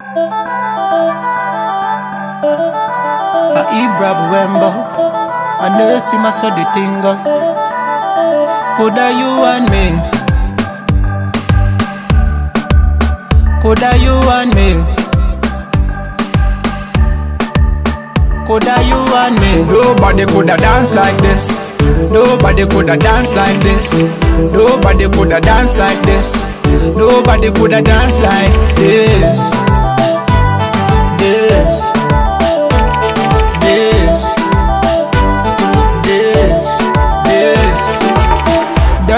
A Ibra Buwembo I know see my so the thing go Coulda you and me Coulda you and me Coulda you and me Nobody coulda dance like this. Nobody coulda dance like this. Nobody coulda dance like this. Nobody coulda dance like. This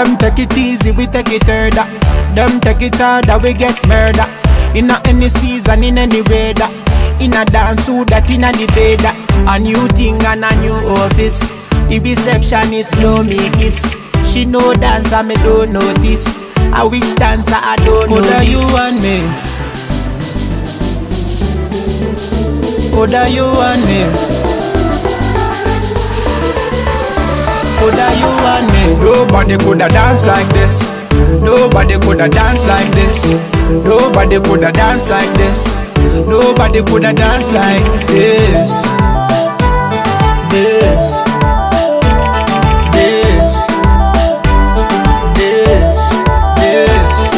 Them take it easy, we take it harder. Them take it harder, we get murder. In a any season, in any weather. In a dance, who that in a bed. A new thing and a new office. The receptionist know me kiss. She know dance, and me don't notice. A which dancer I don't know Coulda you and me Coulda you and me Nobody coulda dance like this. Nobody coulda dance like this. Nobody coulda dance like this. Nobody coulda dance like this. This This This This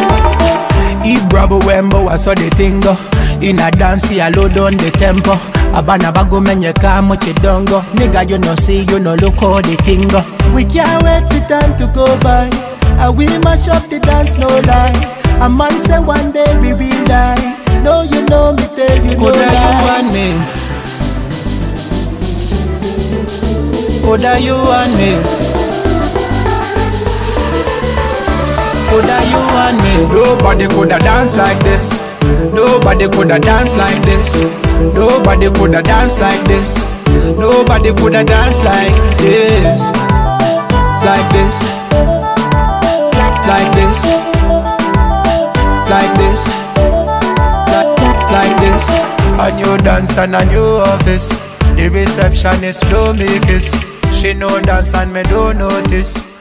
Ibra Buwembo, I saw the thing go. In a dance, we a low down the tempo. Abana bago menye kamo chidongo. Nigga, you no see, you no look how the thing go. We can't wait for time to go by. And we mash up the dance, no lie. A man say one day we will die. No, you know me, tell you no Coulda you lie. and me Coulda you and me Coulda you and me Nobody coulda dance like this. Nobody coulda dance like this. Nobody coulda dance like this. Nobody coulda dance like this. Like this. Like this. Like this. Like, this. A new dance and a new office. The receptionist blow me kiss. She know dance and me don't notice.